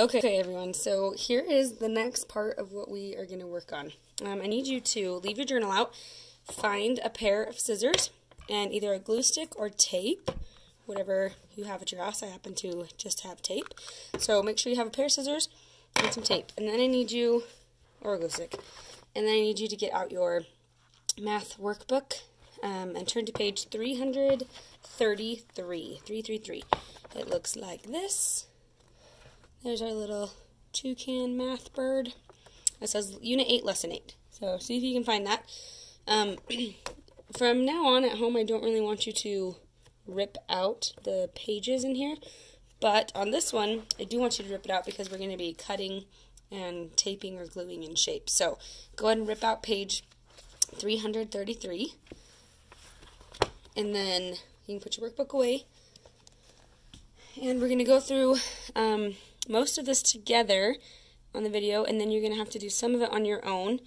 Okay, everyone, so here is the next part of what we are going to work on. Um, I need you to leave your journal out, find a pair of scissors, and either a glue stick or tape, whatever you have at your house. I happen to just have tape. So make sure you have a pair of scissors and some tape. And then I need you, or a glue stick, and then I need you to get out your math workbook um, and turn to page 333. 333. It looks like this. There's our little toucan math bird. It says Unit 8, Lesson 8. So see if you can find that. Um, from now on at home, I don't really want you to rip out the pages in here. But on this one, I do want you to rip it out because we're going to be cutting and taping or gluing in shape. So go ahead and rip out page 333. And then you can put your workbook away. And we're going to go through um, most of this together on the video, and then you're going to have to do some of it on your own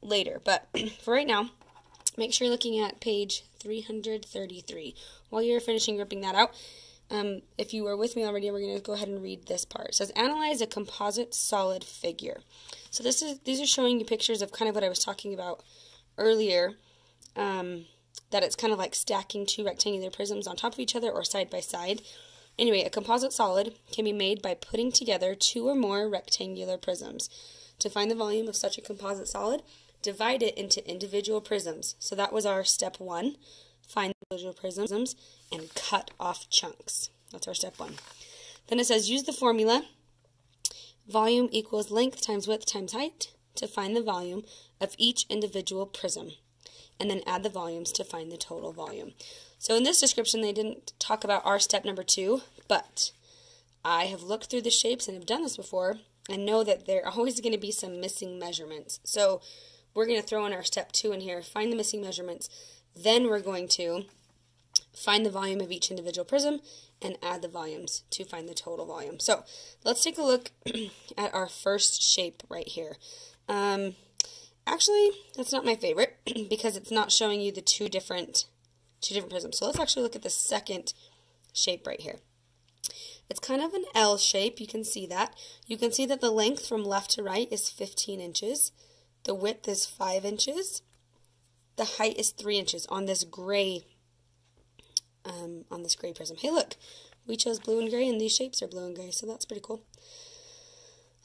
later. But for right now, make sure you're looking at page 333. While you're finishing ripping that out, um, if you were with me already, we're going to go ahead and read this part. It says, analyze a composite solid figure. So this is these are showing you pictures of kind of what I was talking about earlier, um, that it's kind of like stacking two rectangular prisms on top of each other or side by side. Anyway, a composite solid can be made by putting together two or more rectangular prisms. To find the volume of such a composite solid, divide it into individual prisms. So that was our step one. Find individual prisms and cut off chunks. That's our step one. Then it says use the formula volume equals length times width times height to find the volume of each individual prism. And then add the volumes to find the total volume. So in this description, they didn't talk about our step number two, but I have looked through the shapes and have done this before and know that there are always going to be some missing measurements. So we're going to throw in our step two in here, find the missing measurements. Then we're going to find the volume of each individual prism and add the volumes to find the total volume. So let's take a look at our first shape right here. Um, actually, that's not my favorite because it's not showing you the two different two different prisms. So let's actually look at the second shape right here. It's kind of an L shape, you can see that. You can see that the length from left to right is 15 inches. The width is 5 inches. The height is 3 inches on this gray um, on this gray prism. Hey look, we chose blue and gray and these shapes are blue and gray, so that's pretty cool.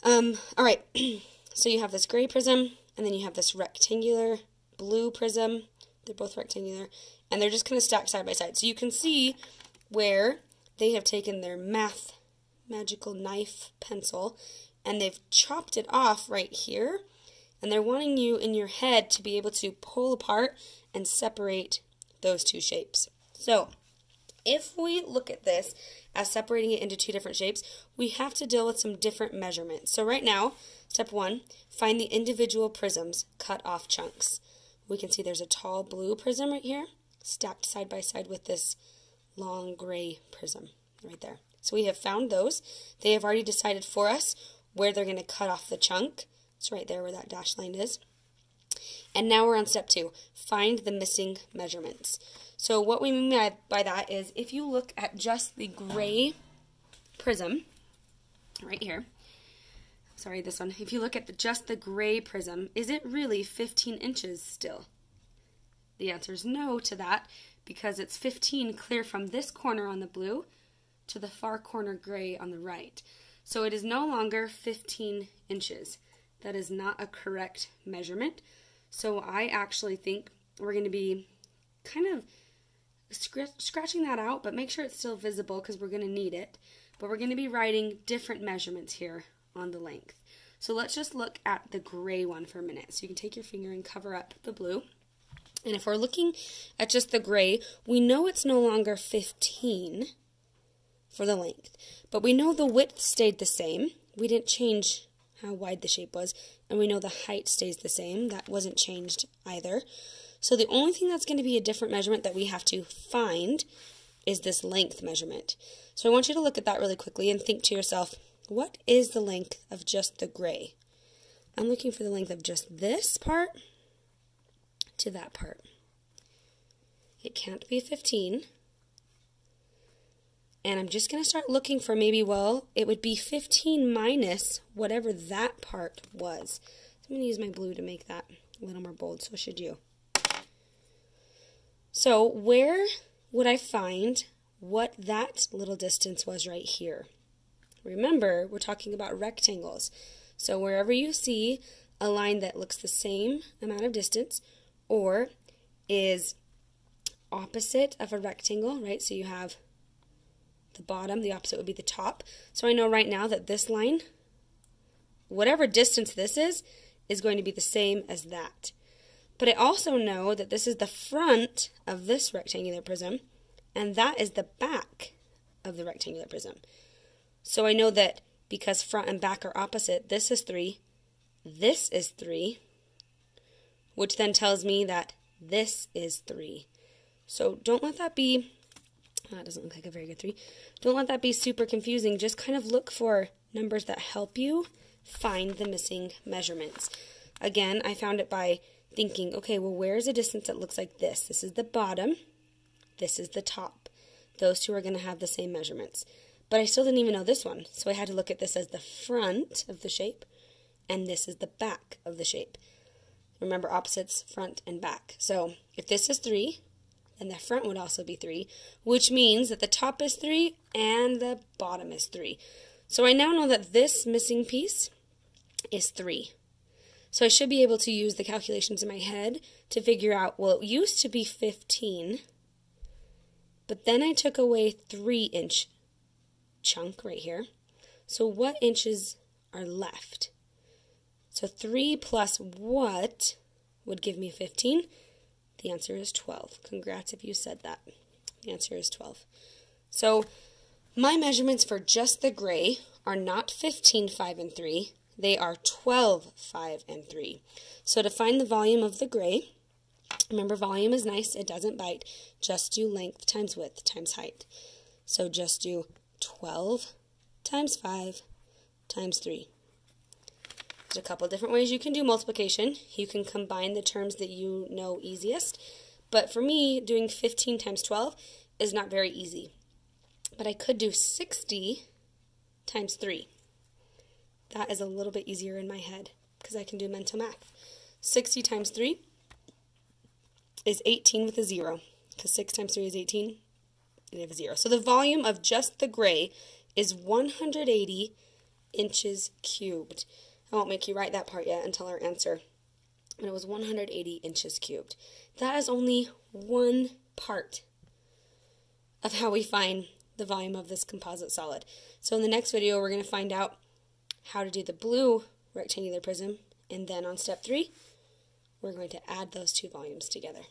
Um, Alright, so you have this gray prism, and then you have this rectangular blue prism. They're both rectangular and they're just kind of stacked side by side. So you can see where they have taken their math magical knife pencil and they've chopped it off right here and they're wanting you in your head to be able to pull apart and separate those two shapes. So if we look at this as separating it into two different shapes, we have to deal with some different measurements. So right now, step one, find the individual prisms, cut off chunks. We can see there's a tall blue prism right here stacked side by side with this long gray prism right there. So we have found those. They have already decided for us where they're going to cut off the chunk. It's right there where that dashed line is. And now we're on step two, find the missing measurements. So what we mean by, by that is if you look at just the gray prism, right here, sorry, this one, if you look at the, just the gray prism, is it really 15 inches still? The answer is no to that because it's 15 clear from this corner on the blue to the far corner gray on the right. So it is no longer 15 inches. That is not a correct measurement. So I actually think we're going to be kind of scratching that out, but make sure it's still visible because we're going to need it. But we're going to be writing different measurements here on the length. So let's just look at the gray one for a minute. So you can take your finger and cover up the blue. And if we're looking at just the gray, we know it's no longer 15 for the length, but we know the width stayed the same. We didn't change how wide the shape was, and we know the height stays the same. That wasn't changed either. So the only thing that's going to be a different measurement that we have to find is this length measurement. So I want you to look at that really quickly and think to yourself, what is the length of just the gray? I'm looking for the length of just this part to that part. It can't be 15. And I'm just going to start looking for maybe, well, it would be 15 minus whatever that part was. So I'm going to use my blue to make that a little more bold, so should you. So where would I find what that little distance was right here? Remember, we're talking about rectangles. So wherever you see a line that looks the same amount of distance or is opposite of a rectangle, right? So you have the bottom, the opposite would be the top. So I know right now that this line, whatever distance this is, is going to be the same as that. But I also know that this is the front of this rectangular prism, and that is the back of the rectangular prism. So I know that because front and back are opposite, this is 3, this is 3, which then tells me that this is 3. So don't let that be, ah, that doesn't look like a very good 3. Don't let that be super confusing. Just kind of look for numbers that help you find the missing measurements. Again, I found it by thinking, okay, well, where's a distance that looks like this? This is the bottom, this is the top. Those two are going to have the same measurements. But I still didn't even know this one, so I had to look at this as the front of the shape, and this is the back of the shape. Remember opposites, front and back. So if this is 3, then the front would also be 3, which means that the top is 3 and the bottom is 3. So I now know that this missing piece is 3. So I should be able to use the calculations in my head to figure out, well, it used to be 15, but then I took away 3 inch chunk right here. So what inches are left? So 3 plus what would give me 15? The answer is 12. Congrats if you said that. The answer is 12. So my measurements for just the gray are not 15, 5, and 3. They are 12, 5, and 3. So to find the volume of the gray, remember volume is nice, it doesn't bite. Just do length times width times height. So just do 12 times 5 times 3. There's a couple different ways you can do multiplication. You can combine the terms that you know easiest. But for me, doing 15 times 12 is not very easy. But I could do 60 times 3. That is a little bit easier in my head because I can do mental math. 60 times 3 is 18 with a 0 because 6 times 3 is 18 0. So the volume of just the gray is 180 inches cubed. I won't make you write that part yet until our answer. But it was 180 inches cubed. That is only one part of how we find the volume of this composite solid. So in the next video, we're going to find out how to do the blue rectangular prism, and then on step three, we're going to add those two volumes together.